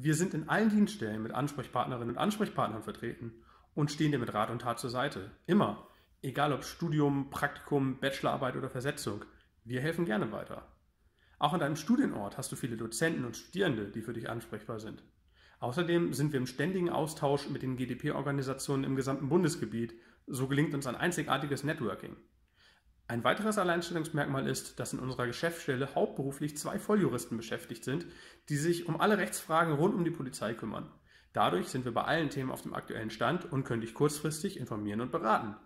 Wir sind in allen Dienststellen mit Ansprechpartnerinnen und Ansprechpartnern vertreten und stehen dir mit Rat und Tat zur Seite. Immer. Egal ob Studium, Praktikum, Bachelorarbeit oder Versetzung. Wir helfen gerne weiter. Auch an deinem Studienort hast du viele Dozenten und Studierende, die für dich ansprechbar sind. Außerdem sind wir im ständigen Austausch mit den GDP-Organisationen im gesamten Bundesgebiet. So gelingt uns ein einzigartiges Networking. Ein weiteres Alleinstellungsmerkmal ist, dass in unserer Geschäftsstelle hauptberuflich zwei Volljuristen beschäftigt sind, die sich um alle Rechtsfragen rund um die Polizei kümmern. Dadurch sind wir bei allen Themen auf dem aktuellen Stand und können dich kurzfristig informieren und beraten.